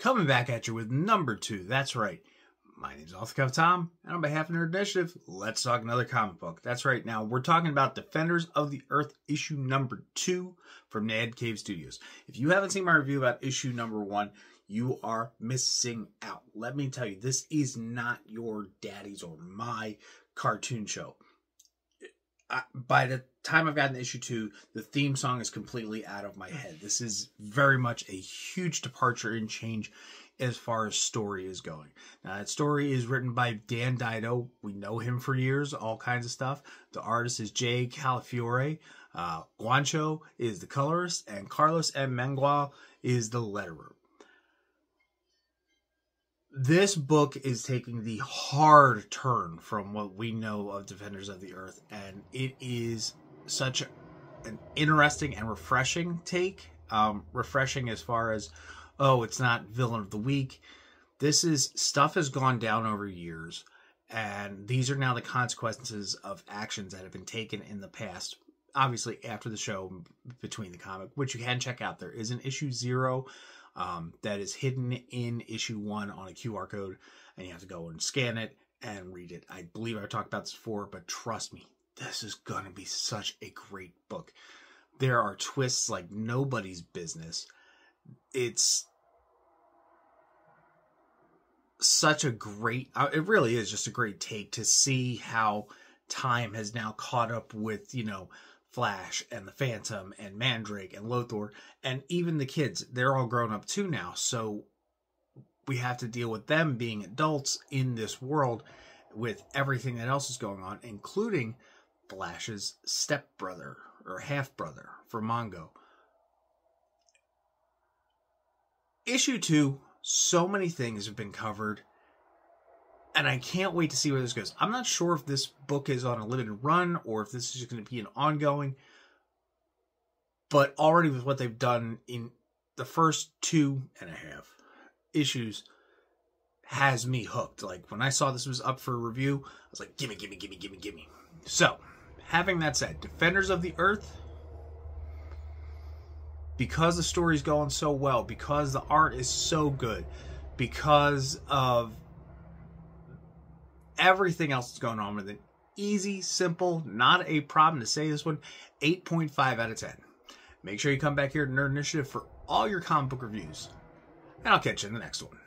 coming back at you with number two. That's right. My name's Off the Tom, and on behalf of Nerd Initiative, let's talk another comic book. That's right. Now we're talking about Defenders of the Earth issue number two from Mad Cave Studios. If you haven't seen my review about issue number one, you are missing out. Let me tell you, this is not your daddy's or my cartoon show. I, by the time I've gotten issue two, the theme song is completely out of my head. This is very much a huge departure and change as far as story is going. Now, that story is written by Dan DiDio. We know him for years, all kinds of stuff. The artist is Jay Calafiore. Uh, Guancho is the colorist, and Carlos M. Mangual is the letterer. This book is taking the hard turn from what we know of Defenders of the Earth, and it is such an interesting and refreshing take. Um, refreshing as far as oh, it's not villain of the week. This is stuff has gone down over years, and these are now the consequences of actions that have been taken in the past. Obviously, after the show, between the comic, which you can check out, there is an issue zero um, that is hidden in issue one on a QR code, and you have to go and scan it and read it. I believe I talked about this before, but trust me, this is going to be such a great book. There are twists like nobody's business. It's such a great uh, it really is just a great take to see how time has now caught up with you know flash and the phantom and mandrake and Lothar and even the kids they're all grown up too now. So we have to deal with them being adults in this world with everything that else is going on including flash's stepbrother or half brother for mongo. Issue 2 so many things have been covered and I can't wait to see where this goes. I'm not sure if this book is on a limited run or if this is just going to be an ongoing. But already with what they've done in the first two and a half issues has me hooked. Like when I saw this was up for review, I was like, gimme, gimme, gimme, gimme, gimme. So, having that said, Defenders of the Earth because the story's going so well, because the art is so good, because of everything else that's going on with it. Easy, simple, not a problem to say this one. 8.5 out of 10. Make sure you come back here to Nerd Initiative for all your comic book reviews. And I'll catch you in the next one.